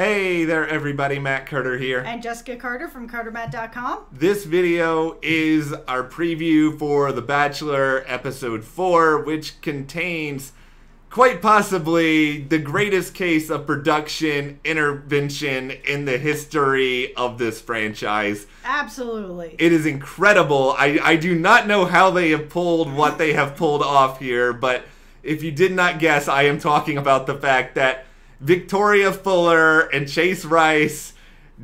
Hey there, everybody. Matt Carter here. And Jessica Carter from CarterMatt.com. This video is our preview for The Bachelor Episode 4, which contains quite possibly the greatest case of production intervention in the history of this franchise. Absolutely. It is incredible. I, I do not know how they have pulled what they have pulled off here, but if you did not guess, I am talking about the fact that Victoria Fuller and Chase Rice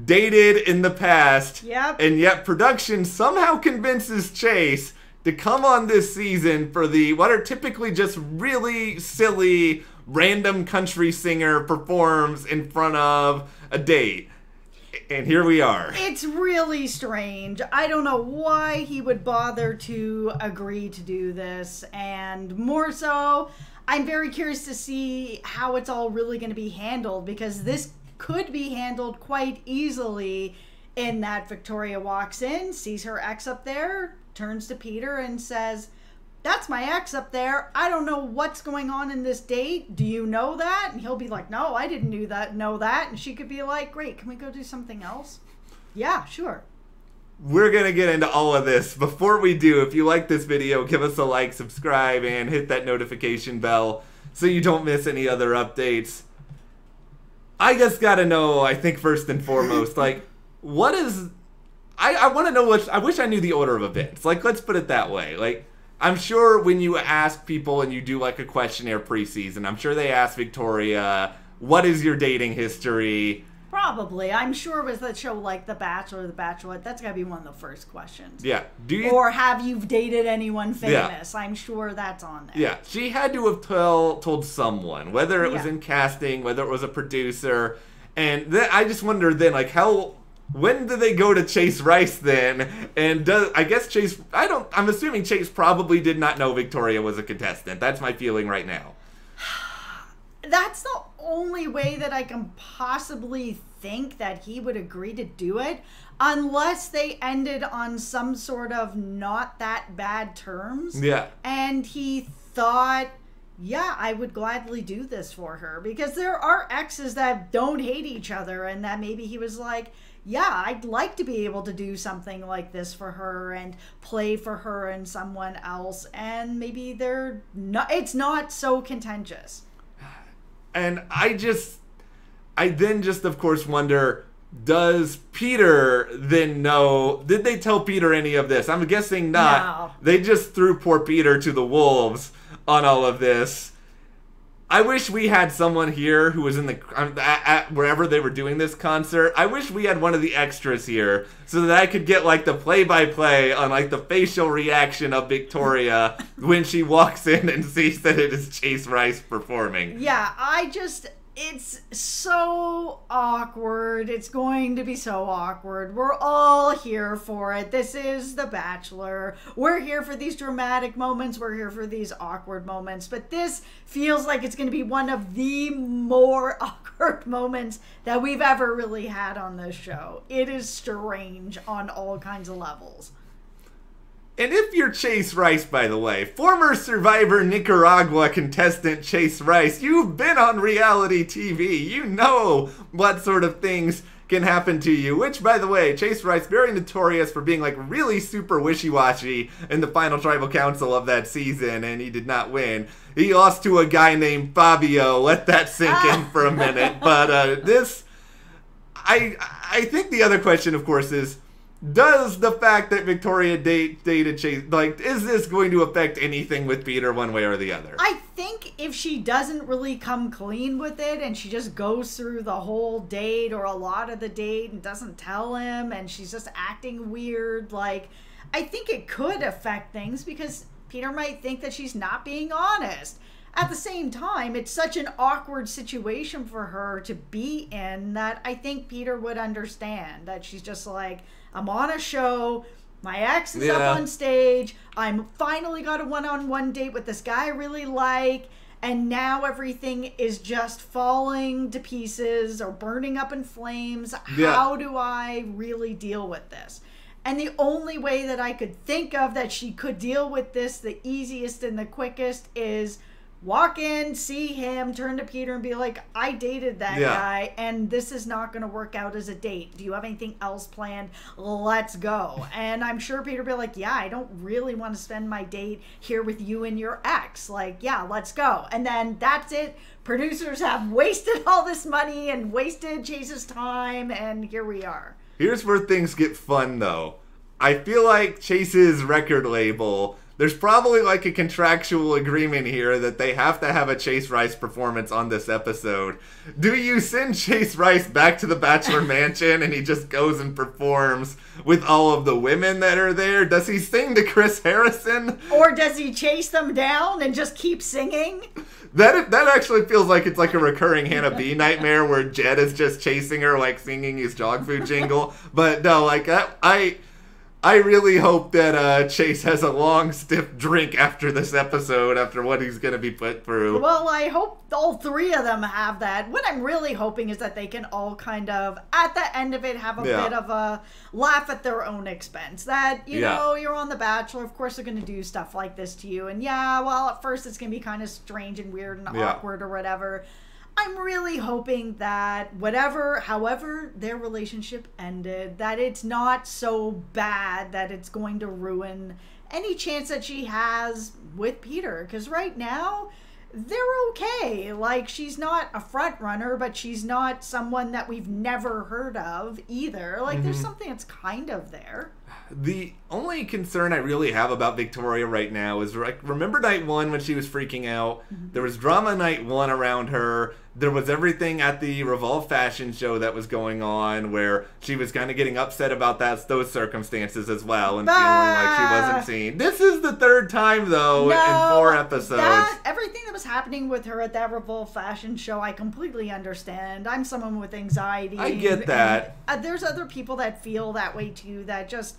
dated in the past. Yep. And yet production somehow convinces Chase to come on this season for the what are typically just really silly random country singer performs in front of a date. And here we are. It's really strange. I don't know why he would bother to agree to do this. And more so, I'm very curious to see how it's all really going to be handled because this could be handled quite easily in that Victoria walks in, sees her ex up there, turns to Peter and says, that's my ex up there. I don't know what's going on in this date. Do you know that? And he'll be like, No, I didn't know that. Know that. And she could be like, Great, can we go do something else? Yeah, sure. We're gonna get into all of this. Before we do, if you like this video, give us a like, subscribe, and hit that notification bell so you don't miss any other updates. I just gotta know, I think first and foremost, like, what is I, I wanna know what I wish I knew the order of events. Like, let's put it that way. Like I'm sure when you ask people and you do like a questionnaire preseason, I'm sure they ask Victoria, what is your dating history? Probably. I'm sure was a show like The Bachelor or The Bachelorette, that's got to be one of the first questions. Yeah. Do you Or have you dated anyone famous? Yeah. I'm sure that's on there. Yeah. She had to have tell, told someone, whether it was in casting, whether it was a producer. And then I just wonder then like how when do they go to Chase Rice then? And does I guess Chase I don't I'm assuming Chase probably did not know Victoria was a contestant. That's my feeling right now. That's the only way that I can possibly think that he would agree to do it unless they ended on some sort of not that bad terms. Yeah. And he thought yeah, I would gladly do this for her because there are exes that don't hate each other, and that maybe he was like, yeah, I'd like to be able to do something like this for her and play for her and someone else. And maybe they're not, it's not so contentious. And I just, I then just, of course, wonder does Peter then know? Did they tell Peter any of this? I'm guessing not. No. They just threw poor Peter to the wolves on all of this. I wish we had someone here who was in the um, at, at, wherever they were doing this concert. I wish we had one of the extras here so that I could get like the play-by-play on like the facial reaction of Victoria when she walks in and sees that it is Chase Rice performing. Yeah, I just it's so awkward. It's going to be so awkward. We're all here for it. This is The Bachelor. We're here for these dramatic moments. We're here for these awkward moments. But this feels like it's going to be one of the more awkward moments that we've ever really had on this show. It is strange on all kinds of levels. And if you're Chase Rice, by the way, former Survivor Nicaragua contestant Chase Rice, you've been on reality TV. You know what sort of things can happen to you. Which, by the way, Chase Rice, very notorious for being like really super wishy washy in the final tribal council of that season, and he did not win. He lost to a guy named Fabio. Let that sink in for a minute. But uh, this, I, I think the other question, of course, is does the fact that Victoria date dated Chase like is this going to affect anything with Peter one way or the other? I think if she doesn't really come clean with it and she just goes through the whole date or a lot of the date and doesn't tell him and she's just acting weird like I think it could affect things because Peter might think that she's not being honest. At the same time, it's such an awkward situation for her to be in that I think Peter would understand that she's just like I'm on a show. My ex is yeah. up on stage. I'm finally got a one-on-one date with this guy I really like, and now everything is just falling to pieces or burning up in flames. Yeah. How do I really deal with this? And the only way that I could think of that she could deal with this the easiest and the quickest is walk in, see him, turn to Peter and be like, I dated that Yeah. guy and this is not going to work out as a date. Do you have anything else planned? Let's go. And I'm sure Peter be like, Yeah, I don't really want to spend my date here with you and your ex. Like, yeah, let's go. And then that's it. Producers have wasted all this money and wasted Chase's time, and here we are. Here's where things get fun, though. I feel like Chase's record label, there's probably like a contractual agreement here that they have to have a Chase Rice performance on this episode. Do you send Chase Rice back to the Bachelor Mansion and he just goes and performs with all of the women that are there? Does he sing to Chris Harrison? Or does he chase them down and just keep singing? That that actually feels like it's like a recurring Hannah B nightmare where Jed is just chasing her like singing his dog food jingle. But no, like I I, I really hope that uh, Chase has a long stiff drink after this episode after what he's gonna be put through. Well, I hope all three of them have that. What I'm really hoping is that they can all kind of, at the end of it, have a Yeah. bit of a laugh at their own expense. That, you Yeah. know, you're on The Bachelor, of course they're going to do stuff like this to you. And yeah, well, at first it's going to be kind of strange and weird and Yeah. awkward or whatever. I'm really hoping that whatever, however their relationship ended, that it's not so bad that it's going to ruin any chance that she has with Peter. Because right now, they're okay. Like, she's not a front runner, but she's not someone that we've never heard of either. Like, there's mm-hmm. something that's kind of there. The only concern I really have about Victoria right now is like remember night one when she was freaking out. There was drama night one around her. There was everything at the Revolve fashion show that was going on where she was kind of getting upset about that those circumstances as well and feeling like she wasn't seen. This is the third time though in four episodes. That, everything that was happening with her at that Revolve fashion show, I completely understand. I'm someone with anxiety. I get and, that. uh, there's other people that feel that way too. That just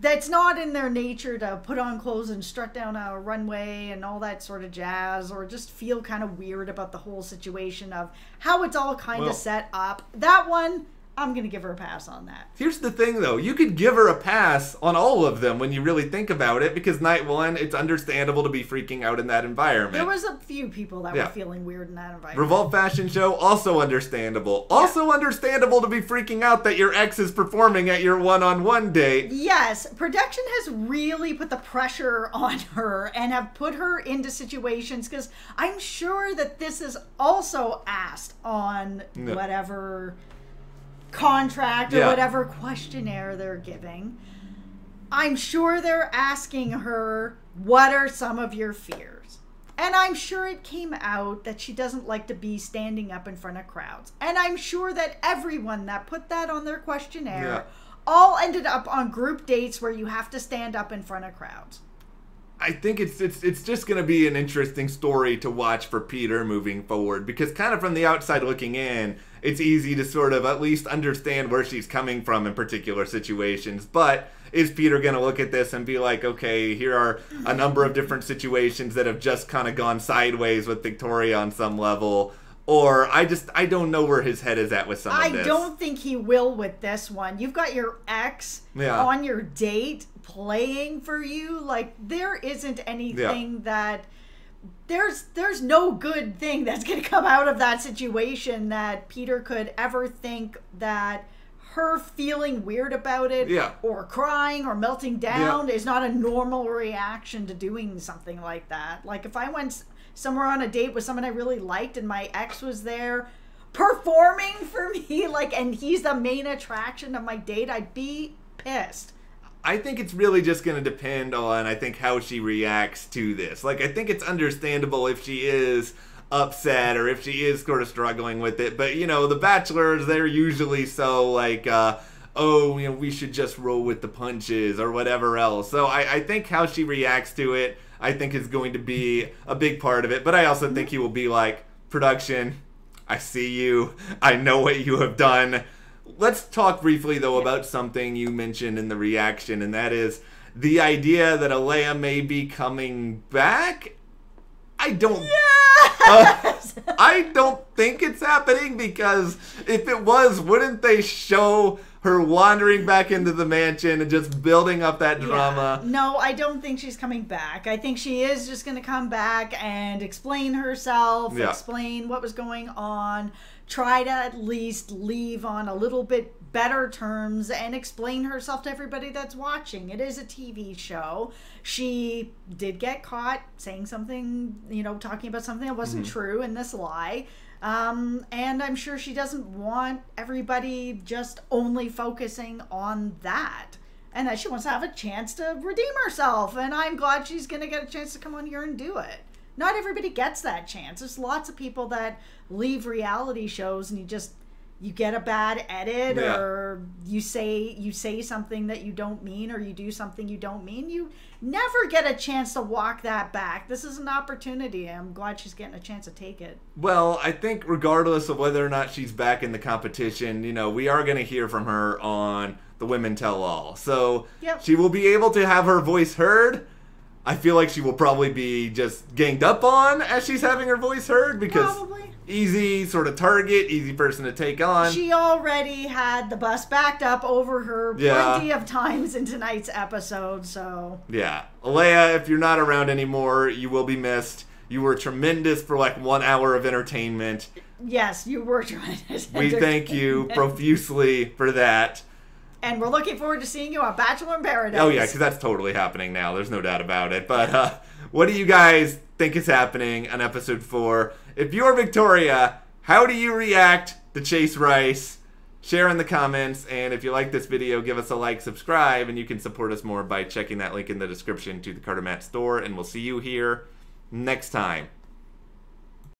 that's not in their nature to put on clothes and strut down a runway and all that sort of jazz, or just feel kind of weird about the whole situation of how it's all kind Well- of set up. That one, I'm gonna give her a pass on that. Here's the thing though, you could give her a pass on all of them when you really think about it because night one, it's understandable to be freaking out in that environment. There was a few people that Yeah. were feeling weird in that environment. Revolve Fashion Show, also understandable. Also understandable to be freaking out that your ex is performing at your one on one date. Yes, production has really put the pressure on her and have put her into situations because I'm sure that this is also asked on No. whatever contract or Yeah. whatever questionnaire they're giving. I'm sure they're asking her, What are some of your fears? And I'm sure it came out that she doesn't like to be standing up in front of crowds. And I'm sure that everyone that put that on their questionnaire Yeah. all ended up on group dates where you have to stand up in front of crowds. I think it's it's it's just going to be an interesting story to watch for Peter moving forward because kind of from the outside looking in, it's easy to sort of at least understand where she's coming from in particular situations. But is Peter going to look at this and be like, okay, here are a number of different situations that have just kind of gone sideways with Victoria on some level? Or I just I don't know where his head is at with some I of this. I don't think he will with this one. You've got your ex Yeah. on your date playing for you. Like there isn't anything that there's there's no good thing that's going to come out of that situation that Peter could ever think that her feeling weird about it Yeah. or crying or melting down is not a normal reaction to doing something like that. Like if I went somewhere on a date with someone I really liked and my ex was there performing for me like and he's the main attraction of my date, I'd be pissed. I think it's really just going to depend on, I think, how she reacts to this. Like, I think it's understandable if she is upset or if she is sort of struggling with it. But, you know, the bachelors, they're usually so, like, uh, oh, you know, we should just roll with the punches or whatever else. So I, I think how she reacts to it, I think, is going to be a big part of it. But I also think he will be like, production, I see you. I know what you have done. Let's talk briefly, though, about something you mentioned in the reaction, and that is the idea that Alayah may be coming back. I don't. Uh, I don't think it's happening because if it was, wouldn't they show her wandering back into the mansion and just building up that drama. Yeah. No, I don't think she's coming back. I think she is just going to come back and explain herself, Yeah. explain what was going on, try to at least leave on a little bit better terms and explain herself to everybody that's watching. It is a TV show. She did get caught saying something, you know, talking about something that wasn't true in this lie. Um, and I'm sure she doesn't want everybody just only focusing on that. And that she wants to have a chance to redeem herself. And I'm glad she's going to get a chance to come on here and do it. Not everybody gets that chance. There's lots of people that leave reality shows and you just you get a bad edit Yeah. or you say you say something that you don't mean or you do something you don't mean you never get a chance to walk that back this is an opportunity i'm glad she's getting a chance to take it Well, I think regardless of whether or not she's back in the competition, you know, we are going to hear from her on the Women Tell All. So Yep. she will be able to have her voice heard. I feel like she will probably be just ganged up on as she's having her voice heard because Probably. easy sort of target, easy person to take on. she already had the bus backed up over her Yeah. plenty of times in tonight's episode so Yeah. Alayah, if you're not around anymore, you will be missed. You were tremendous for like one hour of entertainment. yes you were to We thank you profusely for that. And we're looking forward to seeing you on bachelor in paradise Oh, yeah, because that's totally happening now. There's no doubt about it. But uh, what do you guys think is happening on episode four? If you're Victoria, how do you react to Chase Rice? Share in the comments, and if you like this video, give us a like, subscribe, and you can support us more by checking that link in the description to the Carter Matt store. And we'll see you here next time.